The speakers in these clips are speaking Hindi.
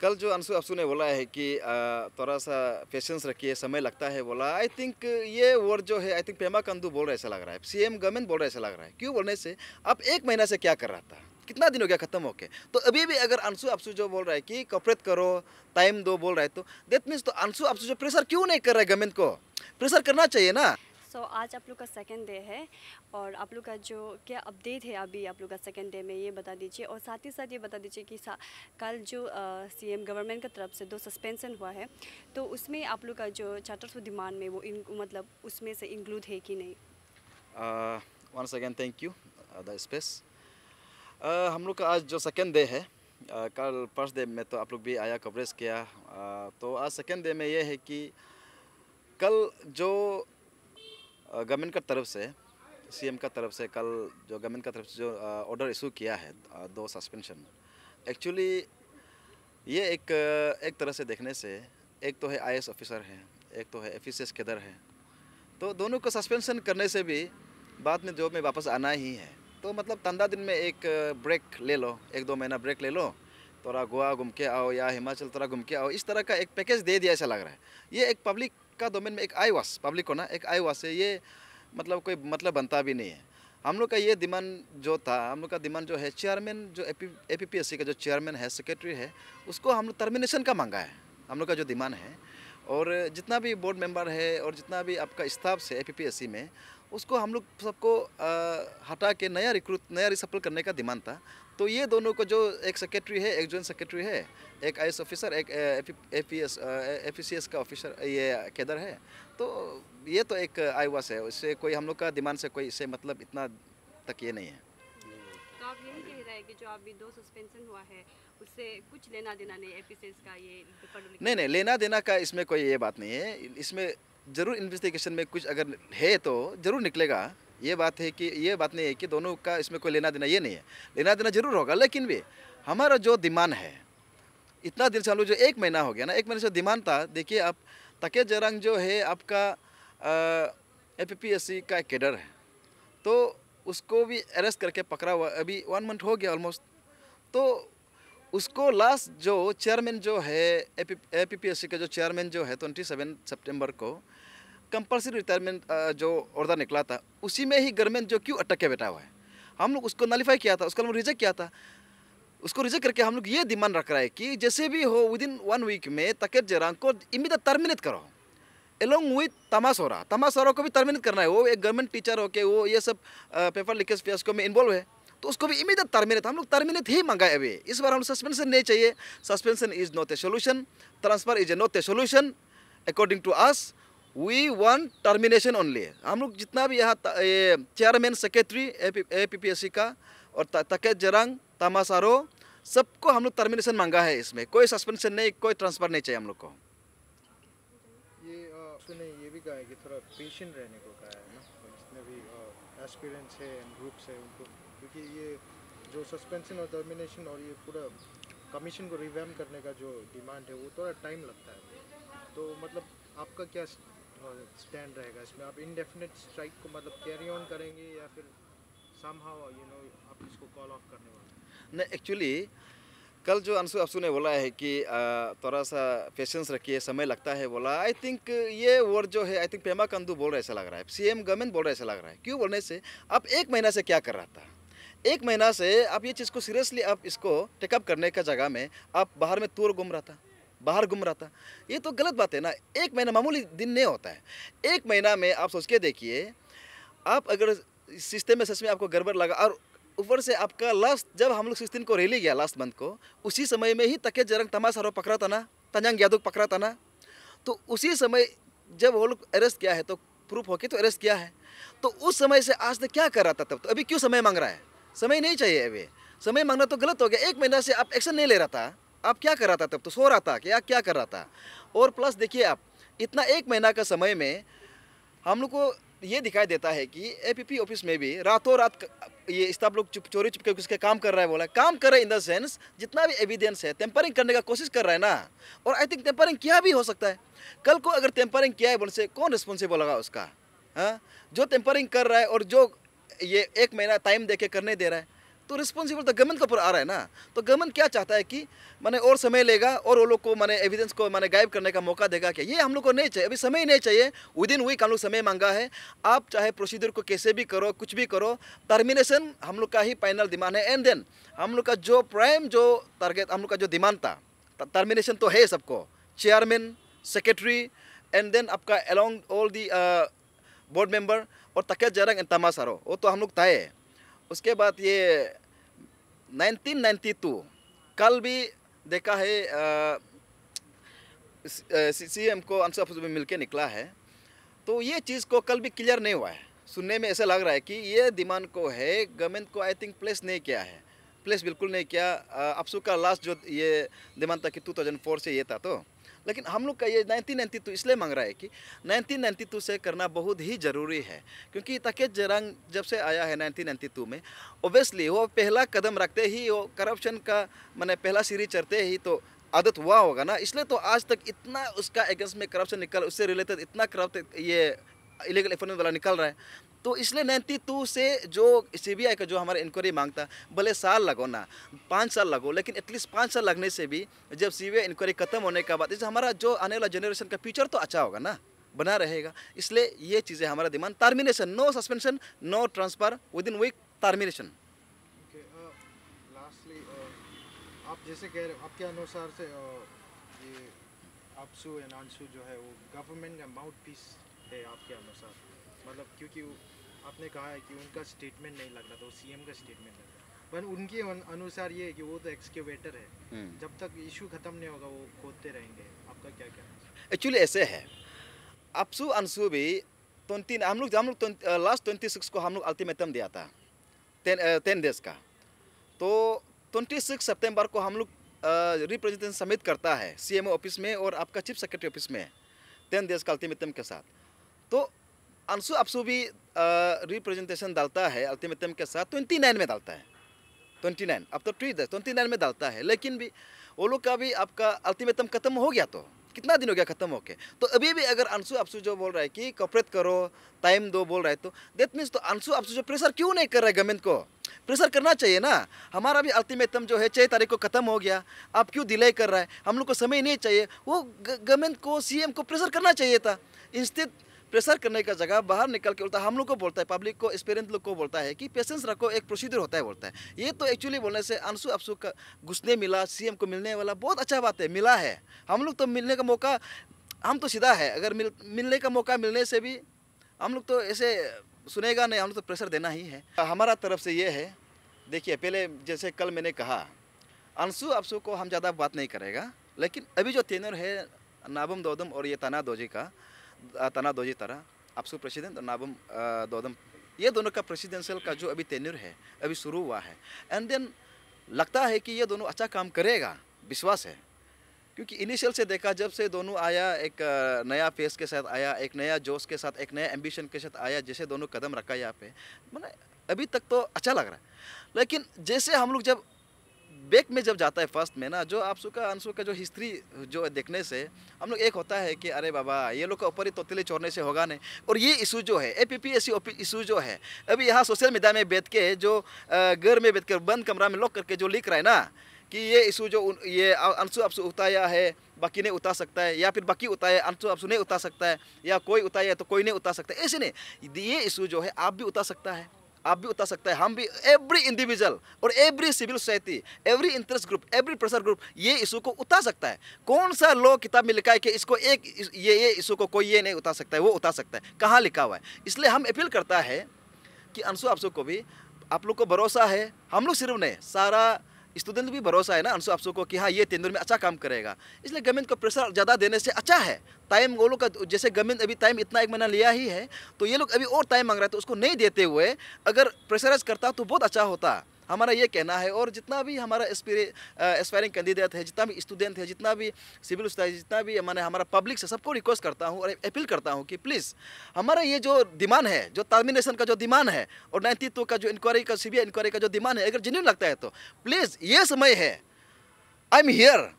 कल जो अंशु अफसू ने बोला है कि थोड़ा सा पेशेंस रखिए, समय लगता है बोला। आई थिंक ये वर्ड जो है आई थिंक पेमा कंदू बोल रहे ऐसा लग रहा है। सीएम गवर्नमेंट बोल रहे ऐसा लग रहा है। क्यों बोलने से? अब एक महीना से क्या कर रहा था? कितना दिन हो गया खत्म होके? तो अभी भी अगर अंशु अफसू जो बोल रहा है कि कॉपरेट करो टाइम दो बोल रहा है तो देट मीन्स तो अंशु अफसू जो प्रेशर क्यों नहीं कर रहा है गवर्नमेंट को? प्रेशर करना चाहिए ना। सो so, आज आप लोग का सेकेंड डे है और आप लोग का जो क्या अपडेट है अभी आप लोग का सेकेंड डे में ये बता दीजिए और साथ ही साथ ये बता दीजिए कि कल जो सीएम गवर्नमेंट की तरफ़ से दो सस्पेंशन हुआ है तो उसमें आप लोग का जो चार्टर्स ऑफ़ डिमांड में वो इन मतलब उसमें से इंक्लूड है कि नहीं? Once again thank you the space हम लोग का आज जो सेकेंड डे है uh, कल फ़र्स्ट डे में तो आप लोग भी आया कवरेज किया। uh, तो आज सेकेंड डे में ये है कि कल जो गवर्नमेंट का तरफ़ से सीएम का तरफ़ से कल जो गवर्नमेंट का तरफ़ से जो ऑर्डर इशू किया है दो सस्पेंशन एक्चुअली ये एक एक तरह से देखने से, एक तो है आईएएस ऑफिसर है, एक तो है एफ़ केदर है। तो दोनों को सस्पेंशन करने से भी बाद में जॉब में वापस आना ही है। तो मतलब तंदा दिन में एक ब्रेक ले लो, एक दो महीना ब्रेक ले लो थोड़ा गोवा घूम के आओ या हिमाचल थोड़ा घूम के आओ, इस तरह का एक पैकेज दे दिया ऐसा लग रहा है। ये एक पब्लिक का डोमेन में एक आई वास पब्लिक को ना, एक आई वास है, ये मतलब कोई मतलब बनता भी नहीं है। हम लोग का ये डिमांड जो था, हम लोग का डिमांड जो है चेयरमैन जो ए पी का जो चेयरमैन है सेक्रेटरी है, उसको हम लोग टर्मिनेशन का मांगा है। हम लोग का जो डिमांड है और जितना भी बोर्ड मेंबर है और जितना भी आपका स्टाफ है ए में, उसको हम लोग सबको हटा के नया रिक्रूट नया रिसफल करने का डिमांड था। तो ये दोनों को जो एक सेक्रेटरी है, एक जॉइंट सेक्रेटरी है, एक आईएस ऑफिसर एक ए पी एस का ऑफिसर ये केदर है। तो ये तो एक आईवास है इससे कोई हम लोग का डिमांड से कोई इससे मतलब इतना तक ये नहीं है। तो आप यही कह रहे हैं कि जो अभी दो सस्पेंशन हुआ है, उससे कुछ लेना देना नहीं का ये नहीं नहीं लेना देना का इसमें कोई ये बात नहीं है। इसमें ज़रूर इन्वेस्टिगेशन में कुछ अगर है तो ज़रूर निकलेगा। ये बात है कि, ये बात नहीं है कि दोनों का इसमें कोई लेना देना ये नहीं है। लेना देना ज़रूर होगा, लेकिन भी हमारा जो डिमांड है, इतना हम लोग जो एक महीना हो गया ना, एक महीने से डिमांड था, देखिए आप, तके जरंग जो है आपका ए पी एस सी का कैडर है। तो उसको भी अरेस्ट करके पकड़ा हुआ अभी वन मंथ हो गया ऑलमोस्ट तो उसको लास्ट जो चेयरमैन जो है A P P S C का जो चेयरमैन जो है ट्वेंटी सेवन सेप्टेम्बर को कंपल्सरी रिटायरमेंट जो ऑर्डर निकला था, उसी में ही गवर्नमेंट जो क्यों अटक के बैठा हुआ है? हम लोग उसको नलीफाई किया था, उसका हम रिजेक्ट किया था। उसको रिजेक्ट करके हम लोग ये डिमांड रख रहा है कि जैसे भी हो विद इन वन वीक में तकेत जरांग को इमीडिएट टर्मिनेट करो। एलोंग विथ तमासोरा तमासोरा को भी टर्मिनेट करना है। वो एक गवर्नमेंट टीचर होके वो ये सब पेपर लीकेज फियास्को में इन्वॉल्व है। तो उसको भी इमीडिएट टर्मिनेट हम लोग टर्मिनेट ही मंगाए अभी इस बार हम सस्पेंशन नहीं चाहिए। Suspension is not a solution transfer is a not a solution according to us we one termination only हम लोग जितना भी यहाँ chairman secretary A P P S C का और तकेत जरंग तमासारो सबको हम लोग टर्मिनेशन मांगा है इसमें। कोई सस्पेंशन नहीं, कोई ट्रांसफ़र नहीं चाहिए हम लोग को। कहा है कि थोड़ा पेशेंट रहने को कहा है ना जितने भी एस्पिरेंट्स है ग्रुप्स है उनको, क्योंकि ये जो सस्पेंशन और टर्मिनेशन और ये पूरा कमीशन को रिवैम करने का जो डिमांड है, वो थोड़ा टाइम लगता है। तो मतलब आपका क्या स्टैंड रहेगा इसमें? आप इनडेफिनेट स्ट्राइक को मतलब कैरी ऑन करेंगे या फिर समहाउ यू नो आप इसको कॉल ऑफ़ करने वाले नहीं एक्चुअली कल जो अंशु अफसू ने बोला है कि थोड़ा सा पेशेंस रखिए, समय लगता है बोला। आई थिंक ये वर्ड जो है आई थिंक पेमा कंदू बोल रहा ऐसा लग रहा है। सीएम गवर्नमेंट बोल रहा ऐसा लग रहा है। क्यों बोलने से? आप एक महीना से क्या कर रहा था? एक महीना से आप ये चीज़ को सीरियसली आप इसको टेकअप करने का जगह में आप बाहर में तूर घूम रहा था, बाहर घूम रहा था। ये तो गलत बात है ना। एक महीना मामूली दिन नहीं होता है। एक महीना में आप सोच के देखिए, आप अगर सिस्टम में, सच में आपको गड़बड़ लगा और ऊपर से आपका लास्ट जब हम लोग सिस्टम को रैली गया लास्ट मंथ को, उसी समय में ही तके जरंग तमाशारो पकड़ा था ना? तंजांग यादव पकड़ा था ना? तो उसी समय जब वो लोग अरेस्ट किया है तो प्रूफ होके तो अरेस्ट किया है। तो उस समय से आज तक क्या कर रहा था तब तो? अभी क्यों समय मांग रहा है? समय नहीं चाहिए अभी। समय मांगना तो गलत हो गया। एक महीना से आप एक्शन नहीं ले रहा था। आप क्या कर रहा था तब तो? सो रहा था क्या क्या कर रहा था? और प्लस देखिए आप, इतना एक महीना का समय में हम लोग को ये दिखाई देता है कि एपीपी ऑफ़िस में भी रातों रात ये स्टाफ लोग चुप, चोरी चुप के उसके काम कर रहा है बोला। काम कर रहे है इन द सेंस जितना भी एविडेंस है टेम्परिंग करने का कोशिश कर रहा है ना। और आई थिंक टेम्परिंग किया भी हो सकता है। कल को अगर टेम्परिंग किया है बोले से, कौन रिस्पॉन्सिबल होगा उसका? हाँ? जो टेम्परिंग कर रहा है और जो ये एक महीना टाइम दे करने दे रहा है तो रिस्पॉन्सिबल तो गवर्नमेंट के ऊपर आ रहा है ना। तो गवर्नमेंट क्या चाहता है कि मैंने और समय लेगा और वो लोग को मैंने एविडेंस को मैंने गायब करने का मौका देगा क्या? ये हम लोग को नहीं चाहिए। अभी समय नहीं चाहिए। विद इन वीक हम लोग समय मांगा है। आप चाहे प्रोसीजर को कैसे भी करो, कुछ भी करो टर्मिनेशन हम लोग का ही फाइनल डिमांड है। एंड देन हम लोग का जो प्राइम जो टारगेट हम लोग का जो डिमांड था टर्मिनेशन तो है सबको। चेयरमैन सेक्रेटरी एंड देन आपका along all the board member और तकेत जरंग एंड तमासारो वो तो हम लोग तय है। उसके बाद ये 1992 कल भी देखा है सी एम को अफसर में मिलके निकला है। तो ये चीज़ को कल भी क्लियर नहीं हुआ है। सुनने में ऐसा लग रहा है कि ये डिमांड को है, गवर्नमेंट को आई थिंक प्लेस नहीं किया है। प्लेस बिल्कुल नहीं किया। अफसू का लास्ट जो ये डिमांड था कि 2004 से ये था तो। लेकिन हम लोग का ये 1992 इसलिए मांग रहा है कि 1992 से करना बहुत ही ज़रूरी है, क्योंकि तकेत जरंग जब से आया है 1992 में ओबियसली वो पहला कदम रखते ही, वो करप्शन का मैंने पहला सीरी चढ़ते ही तो आदत हुआ होगा ना। इसलिए तो आज तक इतना उसका अगेंस्ट में करप्शन निकल, उससे रिलेटेड इतना करप्ट ये इलीगल एफर्मेंट वाला निकल रहा है। तो इसलिए नाइन्टी टू से जो सीबीआई का जो हमारा इंक्वायरी माँगता, भले साल लगो ना, पाँच साल लगो, लेकिन एटलीस्ट पाँच साल लगने से भी जब सीबीआई इंक्वायरी खत्म होने के बाद इससे हमारा जो आने वाला जनरेशन का फ्यूचर तो अच्छा होगा ना, बना रहेगा। इसलिए ये चीज़ें हमारा demand termination no suspension no transfer within week termination आप जैसे कह रहे हो, आपके अनुसार से ये आपसू एंड आँसू जो है, वो गवर्नमेंट का माउथ पीस है आपके अनुसार? मतलब क्योंकि आपने कहा है कि उनका स्टेटमेंट नहीं लग रहा था वो सीएम का स्टेटमेंट लग रहा पर उनके अनुसार ये है कि वो तो एक्सकेवेटर है। हम्म। जब तक इशू खत्म नहीं होगा वो खोदते रहेंगे। आपका क्या कहना है? एक्चुअली ऐसे है। अपसू अंशु भी ट्वेंटी हम लोग हम लोग लास्ट ट्वेंटी सिक्स को हम लोग अल्टीमेटम दिया था। टेन टेन डेज़ का। तो ट्वेंटी सिक्स सेप्टेम्बर को हम लोग रिप्रेजेंटेशन सबमिट करता है सी ऑफ़िस में और आपका चीफ सेक्रेटरी ऑफ़िस में। टेन डेज़ का अल्टीमेटम के साथ। तो अंशु अपसु भी रिप्रेजेंटेशन डालता है अल्टीमेटम के साथ ट्वेंटी नाइन में डालता है। ट्वेंटी नाइन अब तो ट्री ट्वेंटी नाइन में डालता है, लेकिन भी वो लोग का भी आपका अल्टीमेटम खत्म हो गया तो। कितना दिन हो गया खत्म होके? तो अभी भी अगर अंशु अपसु जो बोल रहा है कि कॉपरेट करो टाइम दो बोल रहा है तो देट मीन्स तो अंशु अपसु जो प्रेशर क्यों नहीं कर रहा है गवर्नमेंट को? प्रेशर करना चाहिए ना। हमारा भी अल्टीमेटम जो है छः तारीख को खत्म हो गया। आप क्यों डिले कर रहा है? हम लोग को समय नहीं चाहिए। वो गवर्नमेंट को सीएम को प्रेशर करना चाहिए था। इंस्टेड प्रेशर करने का जगह बाहर निकल के उल्टा हम लोग को बोलता है पब्लिक को एक्सपीरियंस लोग को बोलता है कि पेशेंस रखो, एक प्रोसीजर होता है बोलता है। ये तो एक्चुअली बोलने से अंशु अफसु का घुसने मिला सीएम को मिलने वाला, बहुत अच्छा बात है, मिला है। हम लोग तो मिलने का मौका, हम तो सीधा है, अगर मिल, मिलने का मौका मिलने से भी हम लोग तो ऐसे सुनेगा नहीं, हम लोग तो प्रेशर देना ही है। हमारा तरफ़ से ये है, देखिए, पहले जैसे कल मैंने कहा अंशु अफसु को हम ज़्यादा बात नहीं करेगा, लेकिन अभी जो तेनर है, नाबम दौदम और ये तना दोजी का तना दोजी तरह। आपसू प्रेसिडेंट और नाबम दौदम। ये दोनों का प्रेसिडेंशियल का जो अभी टेन्यूर है, अभी शुरू हुआ है। एंड देन लगता है कि ये दोनों अच्छा काम करेगा, विश्वास है। क्योंकि इनिशियल से देखा, जब से दोनों आया एक नया फेस के साथ आया, एक नया जोश के साथ, एक नया एम्बिशन के साथ आया, जैसे दोनों कदम रखा यहाँ पे, मैंने अभी तक तो अच्छा लग रहा है। लेकिन जैसे हम लोग जब बैक में जब जाता है फ़र्स्ट में ना, जो आप का अंशु का जो हिस्ट्री जो देखने से, हम लोग एक होता है कि अरे बाबा, ये लोग का ऊपर ही तोतले चोरने से होगा नहीं। और ये इशू जो है A P P S C issue जो है, अभी यहाँ सोशल मीडिया में बैठ के, जो घर में बैठ कर बंद कमरा में लॉक करके जो लिख रहा है ना, कि ये इशू जो ये अंशु आपसु उताया है, बाकी नहीं उतार सकता है, या फिर बाकी उताया अंशु आपसु नहीं उतार सकता है, या कोई उताया तो कोई नहीं उतार सकता ऐसे नहीं, ये इशू जो है, आप भी उतार सकता है। आप भी उतार सकते हैं। हम भी एवरी इंडिविजुअल और every civil society every interest group every pressure group ये इशू को उतार सकता है। कौन सा लॉ किताब में लिखा है कि इसको एक, ये ये इशू को कोई ये नहीं उतार सकता है, वो उतार सकता है। कहाँ लिखा हुआ है? इसलिए हम अपील करता है कि अंशु आपसू को भी, आप लोग को भरोसा है, हम लोग सिर्फ़ नहीं, सारा स्टूडेंट भी भरोसा है ना अंशु आप को कि हाँ ये तेंदुर में अच्छा काम करेगा। इसलिए गवर्नमेंट को प्रेशर ज़्यादा देने से अच्छा है। टाइम वो लोग का जैसे गवर्नमेंट अभी टाइम इतना एक महीना लिया ही है तो ये लोग अभी और टाइम मांग रहे हैं तो उसको नहीं देते हुए अगर प्रेशराइज करता तो बहुत अच्छा होता। हमारा ये कहना है और जितना भी हमारा एस्पायरिंग कैंडिडेट है, जितना भी स्टूडेंट है, जितना भी सिविल सोसाइटी जितना भी मैंने हमारा पब्लिक से सबको रिक्वेस्ट करता हूँ और अपील करता हूँ कि प्लीज़ हमारा ये जो डिमांड है, जो टर्मिनेशन का जो डिमांड है और नाइन्टी टू का जो इंक्वायरी का सी इंक्वायरी का जो डिमांड है, अगर जिन्हें लगता है तो प्लीज़ ये समय है। I am here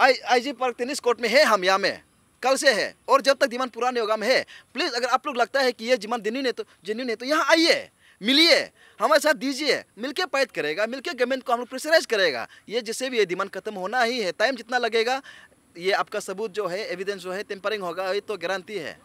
I I G park tennis court में है, हम यहाँ में। कल से है और जब तक डिमांड पूरा नहीं होगा हम है प्लीज़ अगर आप लोग लगता है कि ये डिमांड जेन्यून है तो जेन्यून है तो यहाँ आइए। मिलिए, हमारे साथ दीजिए, मिलके पैद करेगा, मिलके गवर्नमेंट को हम लोग प्रेशराइज करेगा। ये जिससे भी ये डिमांड खत्म होना ही है, टाइम जितना लगेगा, ये आपका सबूत जो है एविडेंस जो है टेम्परिंग होगा, ये तो गारंटी है।